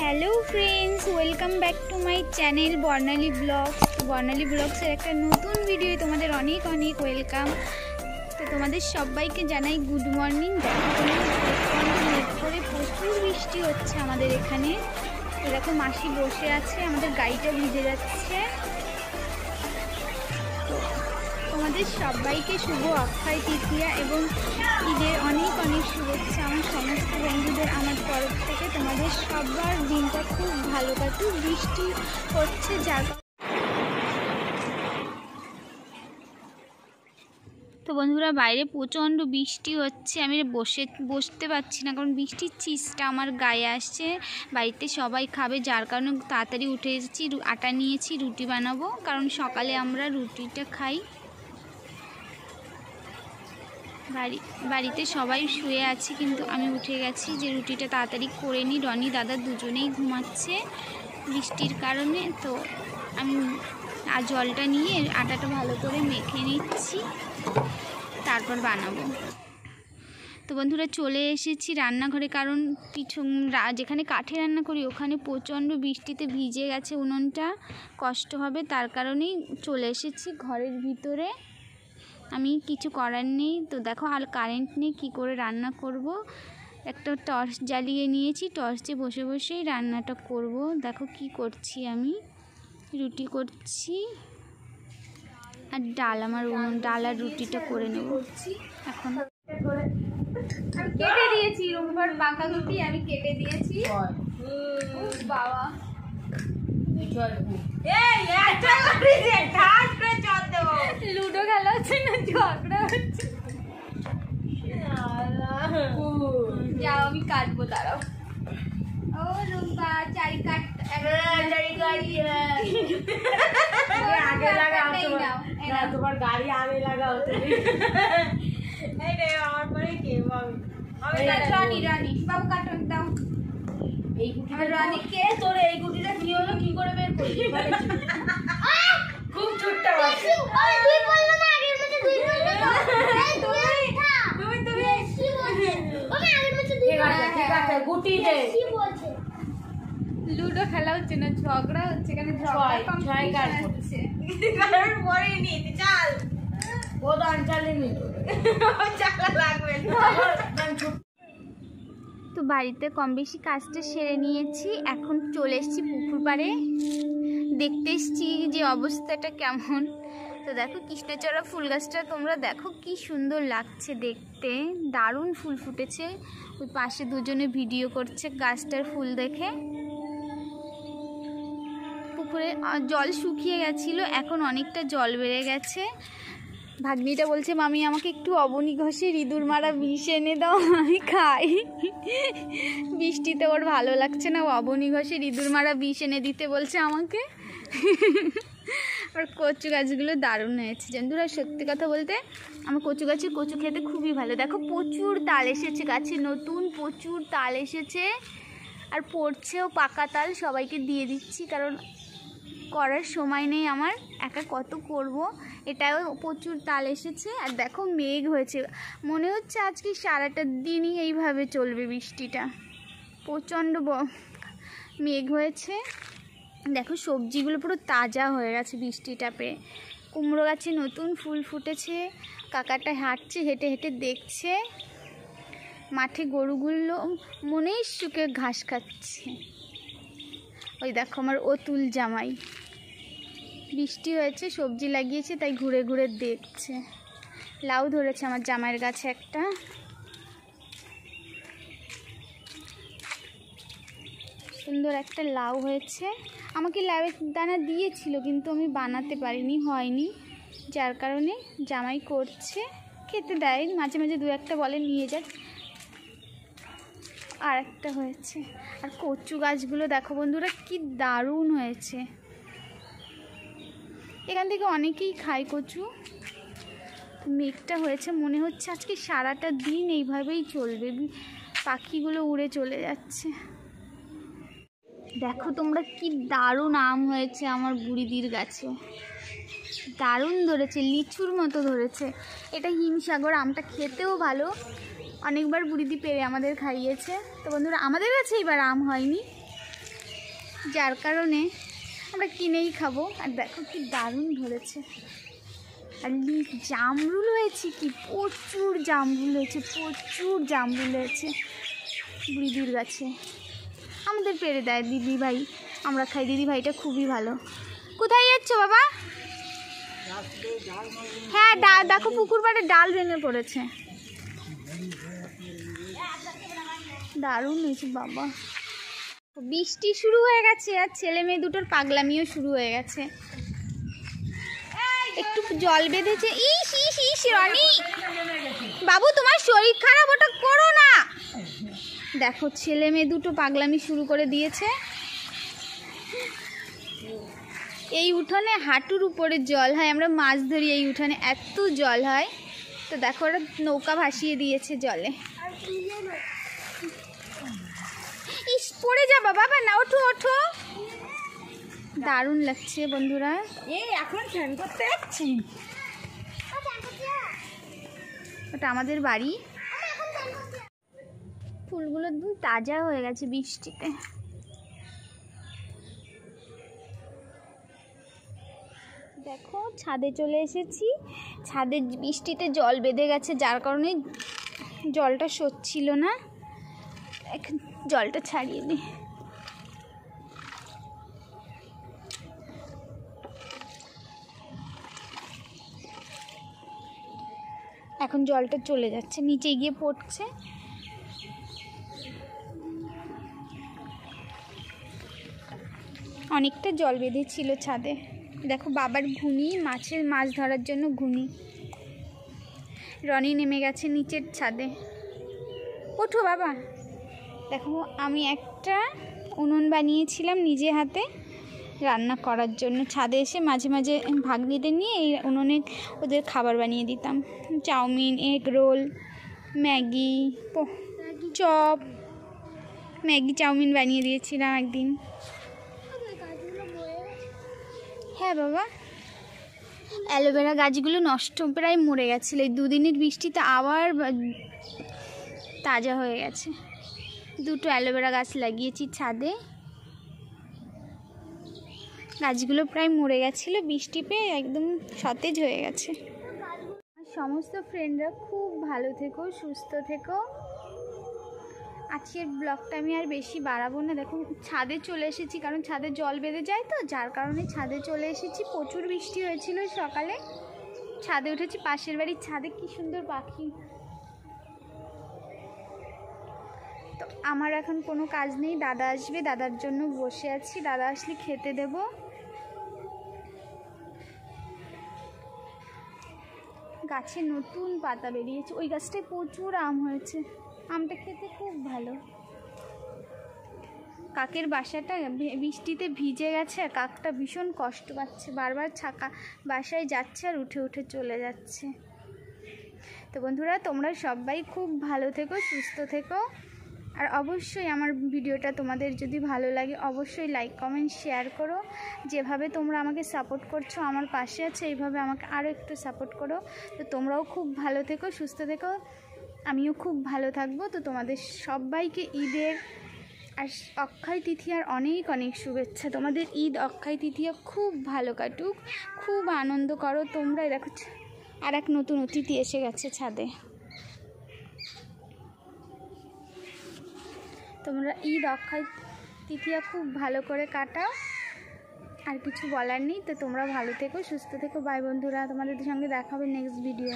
Hello friends welcome back to my channel Barnali blogs Barnali ব্লগসের একটা নতুন video তোমাদের অনেক অনেক ওয়েলকাম তো তোমাদের সবাইকে জানাই গুড মর্নিং করে প্রচুর বৃষ্টি হচ্ছে আমাদের এখানে। এরকম মাসি বসে আছে, আমাদের গাড়িটা ভিজে যাচ্ছে। তোমাদের সবাইকে শুভ অক্ষয় তৃতীয়া এবং ঈদের অনেক অনেক শুভেচ্ছা। আমার সমস্ত বন্ধুদের আমার তরফ থেকে তোমাদের সবার দিনটা খুব ভালো কাটুক। বৃষ্টি হচ্ছে যার তো বন্ধুরা, বাইরে প্রচণ্ড বৃষ্টি হচ্ছে। আমি বসে, বসতে পারছি না, কারণ বৃষ্টির চিজটা আমার গায়ে আসছে। বাড়িতে সবাই খাবে, যার কারণে তাড়াতাড়ি উঠে এসেছি। আটা নিয়েছি, রুটি বানাবো। কারণ সকালে আমরা রুটিটা খাই। বাড়ি, বাড়িতে সবাই শুয়ে আছে, কিন্তু আমি উঠে গেছি যে রুটিটা তাড়াতাড়ি করে নিই রনি, দাদা দুজনেই ঘুমাচ্ছে বৃষ্টির কারণে, তো আমি আর জলটা নিয়ে আটাটা ভালো করে মেখে নিচ্ছি, তারপর বানাবো। তো বন্ধুরা, চলে এসেছি রান্নাঘরে, কারণ কিছু যেখানে কাঠে রান্না করি, ওখানে প্রচণ্ড বৃষ্টিতে ভিজে গেছে উনুনটা, কষ্ট হবে, তার কারণেই চলে এসেছি ঘরের ভিতরে। আমি কিছু করার নেই। তো দেখো আর কারেন্ট নেই কী করে রান্না করব? একটা টর্চ জ্বালিয়ে নিয়েছি টর্চে বসে বসেই রান্নাটা করব। দেখো কি করছি আমি রুটি করছি আর ডাল আমার ডাল আর রুটিটা করে নেব। এখন আমি কেটে দিয়েছি রুমবার বাঁকা রুটি আমি কেটে দিয়েছি। বাবা। লুডো খেলা হচ্ছে না ঝগড়া হচ্ছে যাও আমি কাটবো দাঁড়াও ও রুম্পা চারি কাট আগে লাগাও এই তোমার- গাড়ি আগে লাগাও এই রে আমার পরে কে বাবু আমি রানি রানি বাবু কাটন দাও এই গুটিটা রানী কে তোর এই গুটিটা কি হলো কি করে বের করলি দে লুডো খেলা হচ্ছে না ঝগড়া হচ্ছে কেন ঝগড়া ছয়, ছয় কাটবো। competition হচ্ছে। কারণ পরে নি চাল। ও দান চালিনি চালা লাগবে তো বাড়িতে কম বেশি কাজটা সেরে নিয়েছি এখন চলে এসেছি পুকুর পাড়ে। দেখতে এসছি যে অবস্থাটা কেমন। তো দেখো কৃষ্ণচূড়া ফুল গাছটা তোমরা দেখো কি সুন্দর লাগছে দেখতে। দারুণ ফুল ফুটেছে। ওই পাশে দুজনে ভিডিও করছে গাছটার ফুল দেখে। পুকুরে জল শুকিয়ে গেছিল, এখন অনেকটা জল বেড়ে গেছে। ভাগ্নিটা বলছে, মামি, আমাকে একটু অবনি ঘষে ইঁদুর মারা বিষ এনে দাও, আমি খাই। বৃষ্টিতে ওর ভালো লাগছে না অবনি ঘষে ইঁদুর মারা বিষ এনে দিতে বলছে আমাকে। আর কচু গাছগুলো দারুণ হয়েছে। বন্ধুরা সত্যি কথা বলতে আমার কচু গাছের কচু খেতে খুবই ভালো। দেখো, প্রচুর তাল এসেছে গাছে, নতুন প্রচুর তাল এসেছে। আর পড়ছেও পাকা তাল, সবাইকে দিয়ে দিচ্ছি, কারণ করার সময় নেই আমার, একা কত করব? এটাও প্রচুর তাল এসেছে, আর দেখো মেঘ হয়েছে। মনে হচ্ছে আজকে সারাটা দিনই এইভাবে চলবে বৃষ্টিটা। প্রচণ্ড মেঘ হয়েছে। দেখো সবজিগুলো পুরো তাজা হয়ে গেছে বৃষ্টিটা পেয়ে কুমড়ো গাছে নতুন ফুল ফুটেছে, কাকাটা হাঁটছে, হেঁটে হেঁটে দেখছে। মাঠে গরুগুলো মনেই শুকে ঘাস খাচ্ছে। ওই দেখো আমার অতুল জামাই। বৃষ্টি হয়েছে, সবজি লাগিয়েছে, তাই ঘুরে ঘুরে দেখছে। লাউ ধরেছে আমার জামাইয়ের গাছে একটা। সুন্দর একটা লাউ হয়েছে। আমাকে লাউয়ের দানা দিয়েছিল, কিন্তু আমি বানাতে পারিনি, হয়নি। যার কারণে জামাই করছে, খেতে দেয় মাঝে মাঝে দু একটা বলে নিয়ে যাক। আর একটা হয়েছে। আর কচু গাছগুলো দেখো বন্ধুরা, কি দারুণ হয়েছে। এখান থেকে অনেকেই খায় কচু। মেঘটা হয়েছে, মনে হচ্ছে আজকে সারাটা দিন এইভাবেই চলবে। পাখিগুলো উড়ে চলে যাচ্ছে। দেখো তোমরা কি দারুণ আম হয়েছে আমার বুড়িদির গাছে। দারুণ ধরেছে, লিচুর মতো ধরেছে। এটা হিমসাগর আমটা খেতেও ভালো। অনেকবার বুড়িদি পেরে আমাদের খাইয়েছে। তো বন্ধুরা, আমাদের কাছে এবার আম হয়নি। যার কারণে আমরা কিনেই খাব। আর দেখো কি দারুণ ধরেছে। আর জামরুল হয়েছে কি? প্রচুর জামরুল হয়েছে, প্রচুর জামরুল হয়েছে দিদির গাছে। আমাদের পেরে দেয় দিদি ভাই। আমরা খাই। দিদি ভাইটা খুবই ভালো। কোথায় যাচ্ছ বাবা? হ্যাঁ ডা, দেখো পুকুর পাড়ে ডাল ভেঙে পড়েছে। দারুণ হয়েছে বাবা। বৃষ্টি শুরু হয়ে গেছে আর ছেলে মেয়ে দুটোর পাগলামিও শুরু হয়ে গেছে। একটু জল বেঁধেছে। ইস ইস ইস, রনি! বাবু, তোমার শরীর খারাপ, ওটা করো দেখো ছেলে মেয়ে দুটো পাগলামি শুরু করে দিয়েছে। এই উঠোনে হাঁটুর উপরে জল হয় আমরা মাছ ধরি এই উঠোনে এত জল হয়। তো দেখো ওরা নৌকা ভাসিয়ে দিয়েছে জলে। ইস পড়ে যাবা বাবা না ওঠো ওঠো। দারুণ লাগছে বন্ধুরা। এই এখন স্নান করতে যাচ্ছি। ওটা আমাদের বাড়ি। ফুলগুলো একদম তাজা হয়ে গেছে বৃষ্টিতে। দেখো, ছাদে চলে এসেছি। ছাদে বৃষ্টিতে জল বেঁধে গেছে, যার কারণে জলটা সচ্ছিল না। এখন জলটা ছাড়িয়ে দিই। এখন জলটা চলে যাচ্ছে, নিচে গিয়ে পড়ছে। অনেকটা জল বেঁধেছিল ছাদে। দেখো, বাবার ঘুনি মাছের মাছ ধরার জন্য ঘুনি রনি নেমে গেছে নিচের ছাদে। ওঠো বাবা। দেখো, আমি একটা উনুন বানিয়েছিলাম নিজে হাতে রান্না করার জন্য। ছাদে এসে মাঝে মাঝে ভাগ্নিদের নিয়ে এই উনুনে ওদের খাবার বানিয়ে দিতাম। Chow mein, egg roll, Maggi chop, Maggi chow mein বানিয়ে দিয়েছিলাম একদিন। হ্যাঁ বাবা। অ্যালোভেরা গাছগুলো নষ্ট প্রায় মরে গেছিল। এই দুদিনের বৃষ্টিতে আবার তাজা হয়ে গেছে। দুটো অ্যালোভেরা গাছ লাগিয়েছি ছাদে। গাছগুলো প্রায় মরে গেছিল। বৃষ্টি পেয়ে একদম সতেজ হয়ে গেছে। সমস্ত ফ্রেন্ডরা খুব ভালো থেকো, সুস্থ থেকো। আজকের ব্লগটা আমি আর বেশি বাড়াবো না। দেখুন, ছাদে চলে এসেছি, কারণ ছাদে জল বেঁধে যায় তো, যার কারণে ছাদে চলে এসেছি। প্রচুর বৃষ্টি হয়েছিল সকালে। ছাদে উঠেছি, পাশের বাড়ির ছাদে, কি সুন্দর পাখি। তো আমার এখন কোনো কাজ নেই, দাদা আসবে, দাদার জন্য বসে আছি। দাদা আসলে খেতে দেব। গাছে নতুন পাতা বেরিয়েছে। ওই গাছটায় প্রচুর আম হয়েছে। আমটা খেতে খুব ভালো। কাকের বাসাটা বৃষ্টিতে ভিজে গেছে আর কাকটা ভীষণ কষ্ট পাচ্ছে। বারবার ছাকা বাসায় যাচ্ছে আর উঠে উঠে চলে যাচ্ছে। তো বন্ধুরা, তোমরা সবাই খুব ভালো থেকো, সুস্থ থেকো। আর অবশ্যই আমার ভিডিওটা তোমাদের যদি ভালো লাগে, অবশ্যই লাইক কমেন্ট শেয়ার করো। যেভাবে তোমরা আমাকে সাপোর্ট করছ, আমার পাশে আছে, এইভাবে আমাকে আরও একটু সাপোর্ট করো। তো তোমরাও খুব ভালো থেকো, সুস্থ থেকো। আমিও খুব ভালো থাকব। তো তোমাদের সবাইকে ঈদের আর অক্ষয় তিথি আর অনেক অনেক শুভেচ্ছা। তোমাদের ঈদ, অক্ষয় তৃতীয়া খুব ভালো কাটুক। খুব আনন্দ করো তোমরাই দেখো আর এক নতুন অতিথি এসে গেছে ছাদে। তোমরা ঈদ, অক্ষয় তৃতীয়া খুব ভালো করে কাটাও। আর কিছু বলার নেই। তো তোমরা ভালো থেকো, সুস্থ থেকো। বাই বন্ধুরা, তোমাদের সঙ্গে দেখা হবে নেক্সট ভিডিও